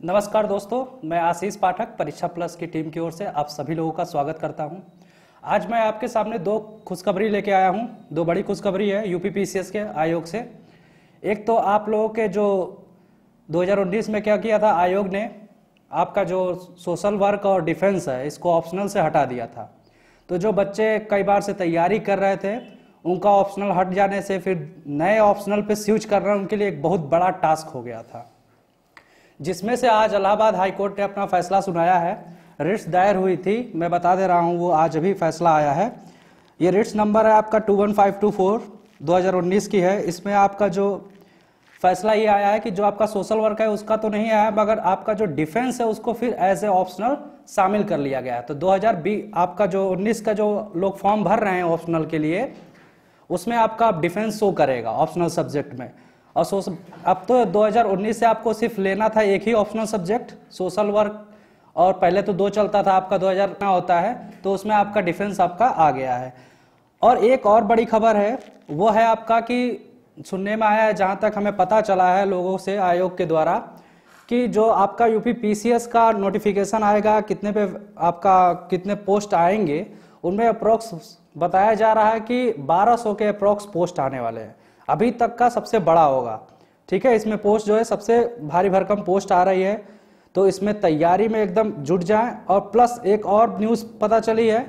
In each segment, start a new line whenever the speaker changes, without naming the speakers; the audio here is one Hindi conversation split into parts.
नमस्कार दोस्तों, मैं आशीष पाठक, परीक्षा प्लस की टीम की ओर से आप सभी लोगों का स्वागत करता हूँ। आज मैं आपके सामने दो खुशखबरी लेके आया हूँ, दो बड़ी खुशखबरी है यूपी पीसीएस के आयोग से। एक तो आप लोगों के जो 2019 में क्या किया था, आयोग ने आपका जो सोशल वर्क और डिफेंस है, इसको ऑप्शनल से हटा दिया था। तो जो बच्चे कई बार से तैयारी कर रहे थे, उनका ऑप्शनल हट जाने से फिर नए ऑप्शनल पे स्विच करना उनके लिए एक बहुत बड़ा टास्क हो गया था। जिसमें से आज इलाहाबाद हाईकोर्ट ने अपना फैसला सुनाया है। रिट्स दायर हुई थी, मैं बता दे रहा हूँ, वो आज अभी फैसला आया है। ये रिट्स नंबर है आपका two one five two four, दो हज़ार उन्नीस की है। इसमें आपका जो फैसला ये आया है कि जो आपका सोशल वर्क है, उसका तो नहीं आया, मगर आपका जो डिफेंस है, उसको फिर एज ए ऑप्शनल शामिल कर लिया गया है। तो 2020 आपका जो 19 का जो लोग फॉर्म भर रहे हैं ऑप्शनल के लिए, उसमें आपका डिफेंस शो करेगा ऑप्शनल सब्जेक्ट में। और सोशल अब तो 2019 से आपको सिर्फ़ लेना था एक ही ऑप्शनल सब्जेक्ट सोशल वर्क और पहले तो दो चलता था, आपका 2000 का होता है तो उसमें आपका डिफेंस आपका आ गया है। और एक और बड़ी खबर है, वो है आपका कि सुनने में आया है, जहाँ तक हमें पता चला है लोगों से, आयोग के द्वारा, कि जो आपका यूपी पीसीएस का नोटिफिकेशन आएगा, कितने पे आपका, कितने पोस्ट आएँगे, उनमें अप्रोक्स बताया जा रहा है कि 1200 के अप्रोक्स पोस्ट आने वाले हैं। अभी तक का सबसे बड़ा होगा। ठीक है, इसमें पोस्ट जो है सबसे भारी भरकम पोस्ट आ रही है। तो इसमें तैयारी में एकदम जुट जाएँ और प्लस एक और न्यूज़ पता चली है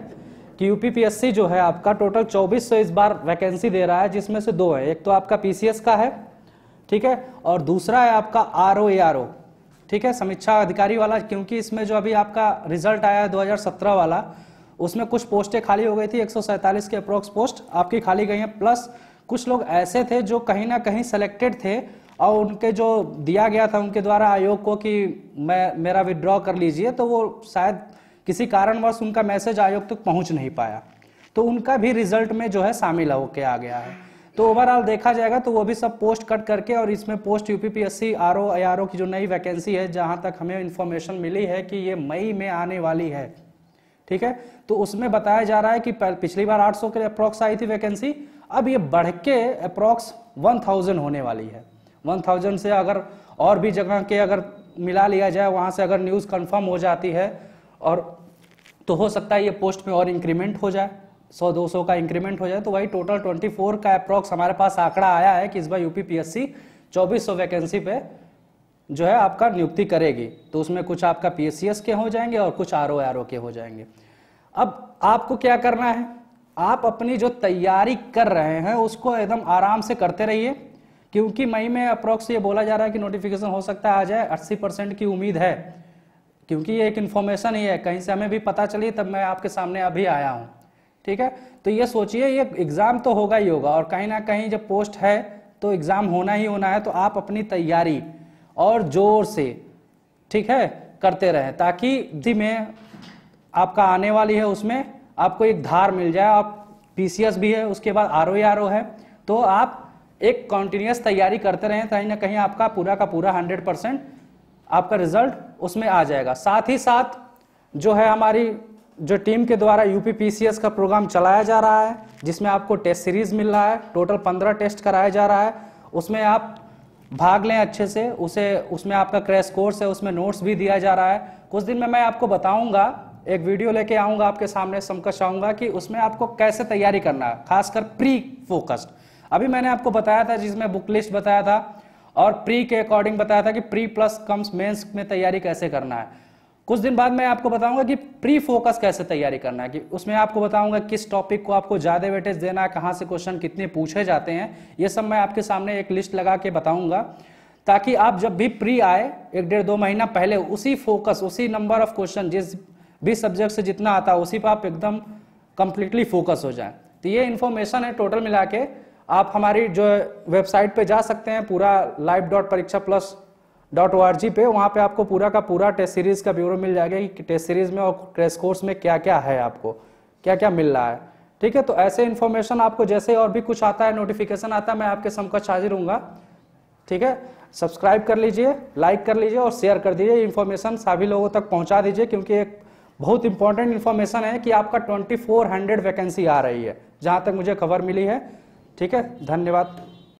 कि यूपीपीएससी जो है आपका टोटल 2400 इस बार वैकेंसी दे रहा है, जिसमें से दो है। एक तो आपका पीसीएस का है, ठीक है, और दूसरा है आपका आर ओ ठीक है, समीक्षा अधिकारी वाला, क्योंकि इसमें जो अभी आपका रिज़ल्ट आया है 2017 वाला, उसमें कुछ पोस्टें खाली हो गई थी, एक के अप्रोक्स पोस्ट आपकी खाली गई हैं, प्लस कुछ लोग ऐसे थे जो कहीं ना कहीं सेलेक्टेड थे और उनके जो दिया गया था, उनके द्वारा आयोग को कि मैं, मेरा विड्रॉ कर लीजिए तो वो शायद किसी कारणवश उनका मैसेज आयोग तक तो पहुँच नहीं पाया। तो उनका भी रिज़ल्ट में जो है शामिल होके आ गया है। तो ओवरऑल देखा जाएगा तो वो भी सब पोस्ट कट करके और इसमें post UPPSC R O R O की जो नई वैकेंसी है, जहाँ तक हमें इंफॉर्मेशन मिली है कि ये मई में आने वाली है। ठीक है? तो उसमें बताया जा रहा है कि पिछली बार 800 के अप्रोक्स आई थी वैकेंसी अब ये बढ़ के अप्रोक्स 1000 होने वाली है। 1000 से अगर और भी जगह के अगर मिला लिया जाए, वहाँ से अगर न्यूज़ कंफर्म हो जाती है और तो हो सकता है ये पोस्ट में और इंक्रीमेंट हो जाए 100 200 का इंक्रीमेंट हो जाए तो वही टोटल 24 का अप्रोक्स हमारे पास आंकड़ा आया है कि इस बार यूपी पीएससी 2400 वैकेंसी पे जो है आपका नियुक्ति करेगी। तो उसमें कुछ आपका पीएससीएस के हो जाएँगे और कुछ आर ओ के हो जाएँगे। अब आपको क्या करना है? आप अपनी जो तैयारी कर रहे हैं, उसको एकदम आराम से करते रहिए, क्योंकि मई में अप्रोक्स ये बोला जा रहा है कि नोटिफिकेशन हो सकता है आ जाए 80 परसेंट की उम्मीद है, क्योंकि ये एक इन्फॉर्मेशन ही है, कहीं से हमें भी पता चली, तब मैं आपके सामने अभी आया हूँ, ठीक है? तो ये सोचिए, ये एग्ज़ाम तो होगा ही होगा, और कहीं ना कहीं जब पोस्ट है तो एग्ज़ाम होना ही होना है तो आप अपनी तैयारी और ज़ोर से, ठीक है, करते रहें, ताकि जी में आपका आने वाली है उसमें आपको एक धार मिल जाए, आप पीसीएस भी है, उसके बाद आर ओ है तो आप एक कॉन्टिन्यूस तैयारी करते रहें, कहीं ना कहीं आपका पूरा का पूरा हंड्रेड परसेंट आपका रिज़ल्ट उसमें आ जाएगा। साथ ही साथ जो है हमारी, जो टीम के द्वारा यूपी पीसीएस का प्रोग्राम चलाया जा रहा है, जिसमें आपको टेस्ट सीरीज़ मिल रहा है टोटल पंद्रह टेस्ट कराया जा रहा है, उसमें आप भाग लें अच्छे से, उसे, उसमें आपका क्रैश कोर्स है, उसमें नोट्स भी दिया जा रहा है। कुछ दिन में मैं आपको बताऊँगा एक वीडियो लेके आऊँगा, आपके सामने समकश आऊँगा कि उसमें आपको कैसे तैयारी करना है, खासकर प्री फोकस्ड अभी मैंने आपको बताया था, जिसमें बुक लिस्ट बताया था और प्री के अकॉर्डिंग बताया था कि प्री प्लस कम्स मेंस में तैयारी कैसे करना है। कुछ दिन बाद मैं आपको बताऊँगा कि प्री फोकस कैसे तैयारी करना है, कि उसमें आपको बताऊँगा किस टॉपिक को आपको ज़्यादा वेटेज देना है, कहाँ से क्वेश्चन कितने पूछे जाते हैं, ये सब मैं आपके सामने एक लिस्ट लगा के बताऊँगा, ताकि आप जब भी प्री आए, एक डेढ़ दो महीना पहले, उसी फोकस उसी नंबर ऑफ़ क्वेश्चन जिस भी सब्जेक्ट से जितना आता है, उसी पर आप एकदम कंप्लीटली फोकस हो जाए। तो ये इन्फॉर्मेशन है टोटल मिला के। आप हमारी जो वेबसाइट पे जा सकते हैं, पूरा live dot Pariksha plus dot O R G पे। वहाँ पे आपको पूरा का पूरा टेस्ट सीरीज़ का ब्यूरो मिल जाएगा कि टेस्ट सीरीज़ में और टेस्ट कोर्स में क्या क्या है आपको क्या क्या मिल रहा है। ठीक है तो ऐसे इन्फॉर्मेशन आपको जैसे और भी कुछ आता है नोटिफिकेशन आता है, मैं आपके समकक्ष हाजिर हूँ ठीक है सब्सक्राइब कर लीजिए लाइक कर लीजिए और शेयर कर दीजिए। इन्फॉर्मेशन सभी लोगों तक पहुँचा दीजिए, क्योंकि एक बहुत इंपॉर्टेंट इन्फॉर्मेशन है कि आपका 2400 वैकेंसी आ रही है। जहाँ तक मुझे खबर मिली है। ठीक है? धन्यवाद।